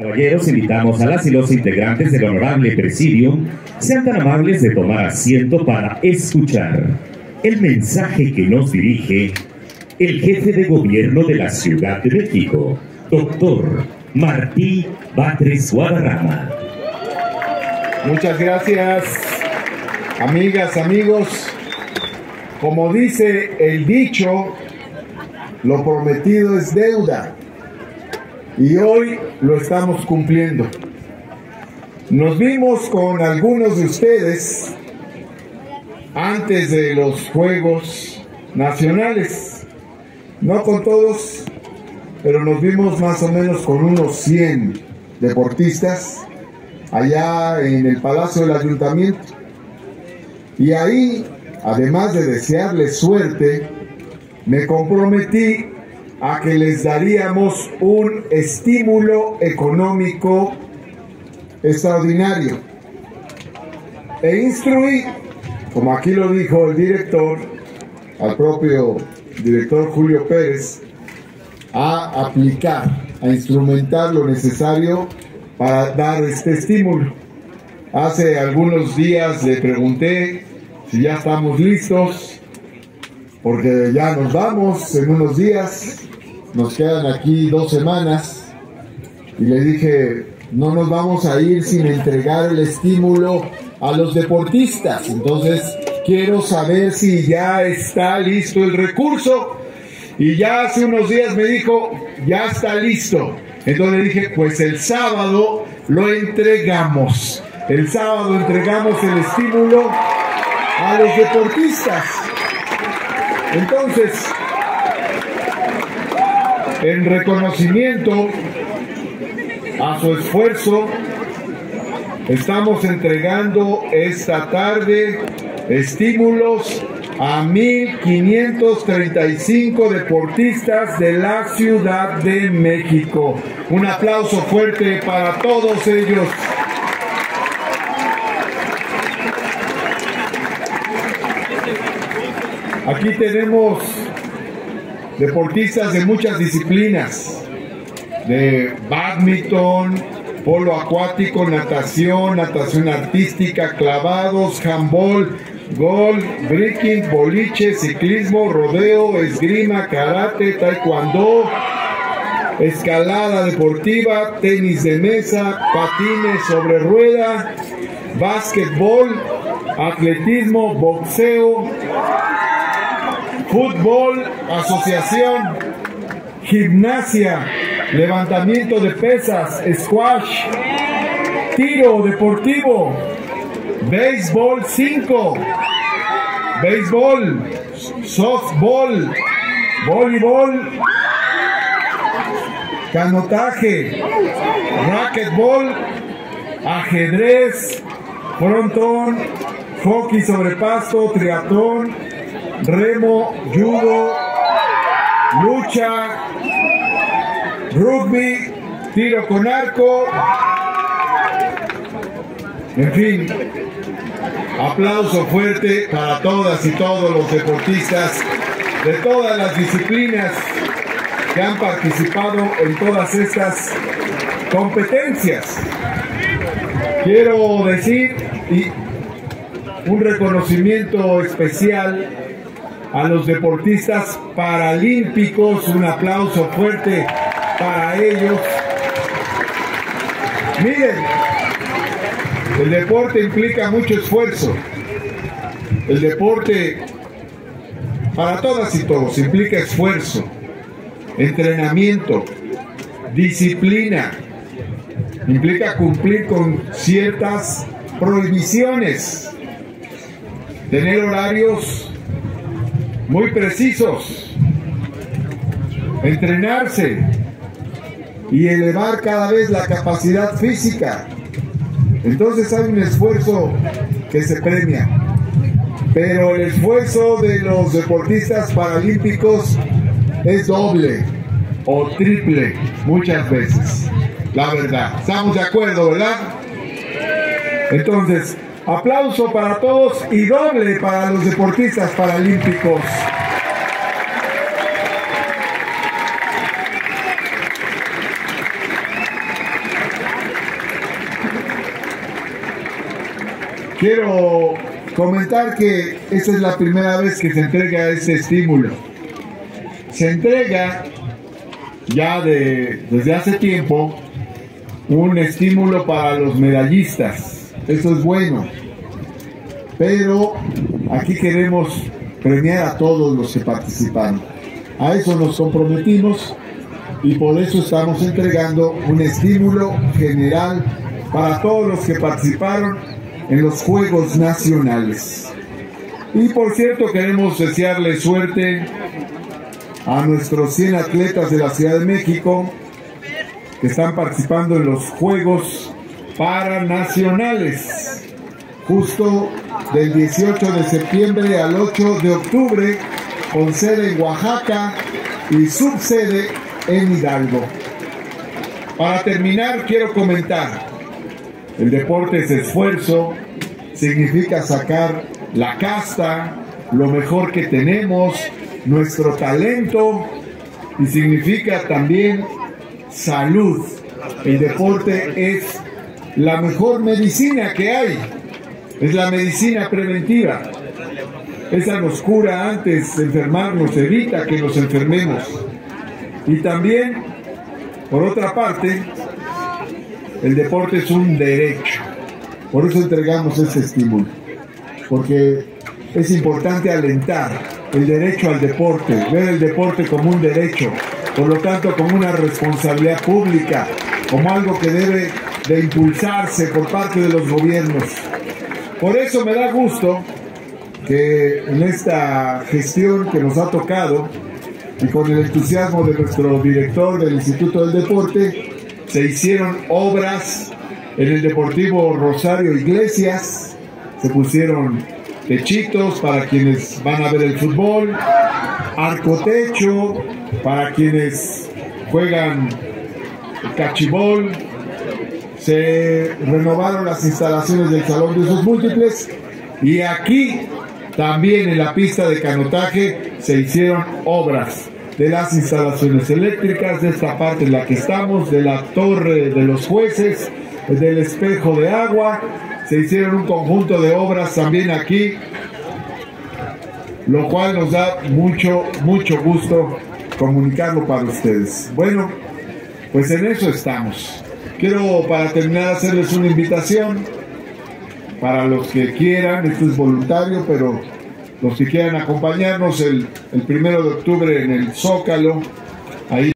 Caballeros, invitamos a las y los integrantes del honorable presidium, sean tan amables de tomar asiento para escuchar el mensaje que nos dirige el jefe de gobierno de la Ciudad de México, doctor Martí Batres Guadarrama. Muchas gracias, amigas, amigos. Como dice el dicho, lo prometido es deuda. Y hoy lo estamos cumpliendo. Nos vimos con algunos de ustedes antes de los Juegos Nacionales. No con todos, pero nos vimos más o menos con unos 100 deportistas allá en el Palacio del Ayuntamiento. Y ahí, además de desearles suerte, me comprometí a que les daríamos un estímulo económico extraordinario. E instruí, como aquí lo dijo el director, al propio director Julio Pérez, a aplicar, a instrumentar lo necesario para dar este estímulo. Hace algunos días le pregunté si ya estamos listos, porque ya nos vamos en unos días, nos quedan aquí dos semanas, y le dije, no nos vamos a ir sin entregar el estímulo a los deportistas, entonces quiero saber si ya está listo el recurso. Y ya hace unos días me dijo, ya está listo. Entonces dije, pues el sábado lo entregamos. El sábado entregamos el estímulo a los deportistas. Entonces, en reconocimiento a su esfuerzo, estamos entregando esta tarde estímulos a 1.535 deportistas de la Ciudad de México. Un aplauso fuerte para todos ellos. Aquí tenemos deportistas de muchas disciplinas, de badminton, polo acuático, natación, natación artística, clavados, handball, golf, breaking, boliche, ciclismo, rodeo, esgrima, karate, taekwondo, escalada deportiva, tenis de mesa, patines sobre rueda, básquetbol, atletismo, boxeo, fútbol, asociación, gimnasia, levantamiento de pesas, squash, tiro deportivo, béisbol 5, béisbol, softball, voleibol, canotaje, racquetball, ajedrez, frontón, hockey sobre pasto, triatlón, remo, judo, lucha, rugby, tiro con arco, en fin, aplauso fuerte para todas y todos los deportistas de todas las disciplinas que han participado en todas estas competencias. Quiero decir y un reconocimiento especial a los deportistas paralímpicos, un aplauso fuerte para ellos. Miren, el deporte implica mucho esfuerzo. El deporte para todas y todos implica esfuerzo, entrenamiento, disciplina, implica cumplir con ciertas prohibiciones, tener horarios muy precisos, entrenarse y elevar cada vez la capacidad física. Entonces hay un esfuerzo que se premia. Pero el esfuerzo de los deportistas paralímpicos es doble o triple muchas veces. La verdad. Estamos de acuerdo, ¿verdad? Entonces, Aplauso para todos y doble para los deportistas paralímpicos. Quiero comentar que esta es la primera vez que se entrega ese estímulo. Se entrega ya de, desde hace tiempo un estímulo para los medallistas eso es bueno. Pero aquí queremos premiar a todos los que participaron. A eso nos comprometimos y por eso estamos entregando un estímulo general para todos los que participaron en los Juegos Nacionales. Y por cierto, queremos desearle suerte a nuestros 100 atletas de la Ciudad de México que están participando en los Juegos Paranacionales, justo del 18 de septiembre al 8 de octubre, con sede en Oaxaca y subsede en Hidalgo. Para terminar, quiero comentar, el deporte es esfuerzo, significa sacar la casta, lo mejor que tenemos, nuestro talento y significa también salud. El deporte es la mejor medicina que hay, es la medicina preventiva. Esa nos cura antes de enfermarnos, evita que nos enfermemos. Y también, por otra parte, el deporte es un derecho. Por eso entregamos ese estímulo. Porque es importante alentar el derecho al deporte, ver el deporte como un derecho, por lo tanto como una responsabilidad pública, como algo que debe de impulsarse por parte de los gobiernos. Por eso me da gusto que en esta gestión que nos ha tocado y con el entusiasmo de nuestro director del Instituto del Deporte, se hicieron obras en el Deportivo Rosario Iglesias, se pusieron techitos para quienes van a ver el fútbol, arcotecho para quienes juegan cachibol, se renovaron las instalaciones del Salón de Usos Múltiples y aquí también en la pista de canotaje se hicieron obras de las instalaciones eléctricas, de esta parte en la que estamos, de la torre de los jueces, del espejo de agua, se hicieron un conjunto de obras también aquí, lo cual nos da mucho, mucho gusto comunicarlo para ustedes. Bueno, pues en eso estamos. Quiero para terminar hacerles una invitación. Para los que quieran, esto es voluntario, pero los que quieran acompañarnos el, el primero de octubre en el Zócalo, ahí